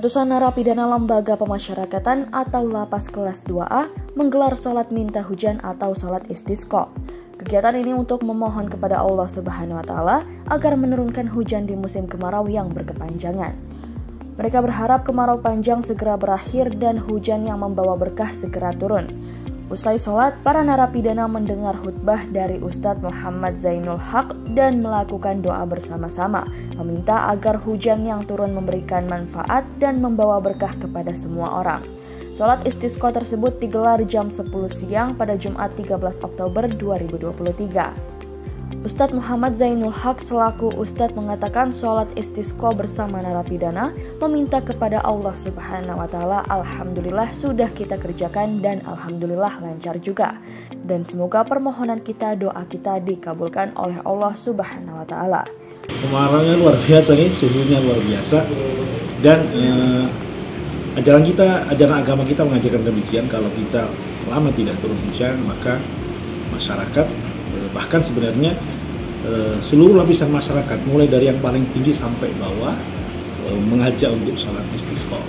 Ratusan narapidana lembaga pemasyarakatan atau lapas kelas 2A menggelar sholat minta hujan atau sholat istisqa. Kegiatan ini untuk memohon kepada Allah Subhanahu wa taala agar menurunkan hujan di musim kemarau yang berkepanjangan. Mereka berharap kemarau panjang segera berakhir dan hujan yang membawa berkah segera turun. Usai sholat, para narapidana mendengar khutbah dari Ustadz Muhammad Zainul Haq dan melakukan doa bersama-sama, meminta agar hujan yang turun memberikan manfaat dan membawa berkah kepada semua orang. Sholat istisqa tersebut digelar jam 10 siang pada Jumat 13 Oktober 2023. Ustadz Muhammad Zainul Haq selaku Ustadz mengatakan sholat istisqa bersama narapidana meminta kepada Allah Subhanahu wa taala alhamdulillah sudah kita kerjakan dan alhamdulillah lancar juga dan semoga permohonan kita doa kita dikabulkan oleh Allah Subhanahu wa taala. Kemarauannya luar biasa nih, suhunya luar biasa dan eh, ajaran kita, ajaran agama kita mengajarkan demikian kalau kita lama tidak turun hujan maka masyarakat bahkan sebenarnya eh, seluruh lapisan masyarakat mulai dari yang paling tinggi sampai bawah eh, mengajak untuk sholat istisqa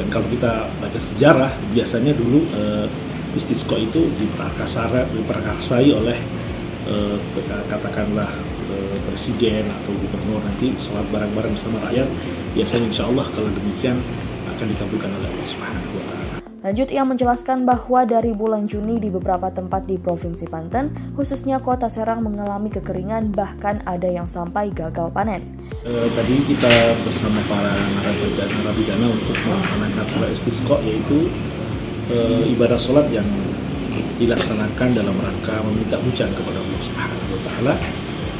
dan kalau kita baca sejarah biasanya dulu istisqa itu diperkasai oleh katakanlah presiden atau gubernur nanti sholat bareng-bareng bersama rakyat biasanya insya Allah kalau demikian akan dikabulkan oleh Allah Subhanahu wa taala. Lanjut ia menjelaskan bahwa dari bulan Juni di beberapa tempat di Provinsi Banten, khususnya kota Serang mengalami kekeringan bahkan ada yang sampai gagal panen. E, tadi kita bersama para narapidana untuk melaksanakan sholat istisqa yaitu e, ibadah sholat yang dilaksanakan dalam rangka meminta hujan kepada Allah Subhanahu wa taala.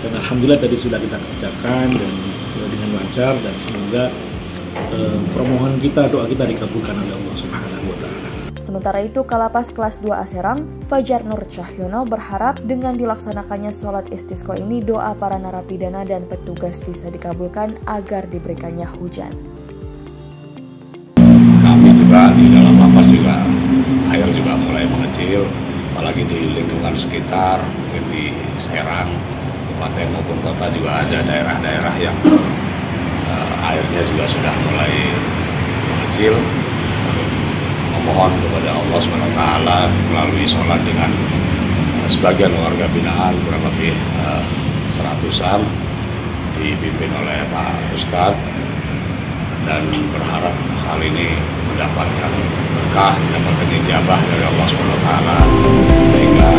Dan alhamdulillah tadi sudah kita kerjakan dan e, dengan lancar dan semoga e, permohonan kita, doa kita dikabulkan oleh Allah Subhanahu Sementara itu, Kalapas kelas 2 Aserang, Fajar Nur Cahyono berharap dengan dilaksanakannya sholat istisqa ini doa para narapidana dan petugas bisa dikabulkan agar diberikannya hujan. Kami juga di dalam lapas juga air juga mulai mengecil, apalagi di lingkungan sekitar, mungkin di Serang, kabupaten maupun kota juga ada daerah-daerah yang airnya juga sudah mulai mengecil memohon kepada Allah SWT melalui sholat dengan uh, sebagian warga binaan kurang lebih uh, seratusan dipimpin oleh Pak Ustadz. Dan berharap hal ini mendapatkan berkah, mendapatkan ijabah dari Allah SWT sehingga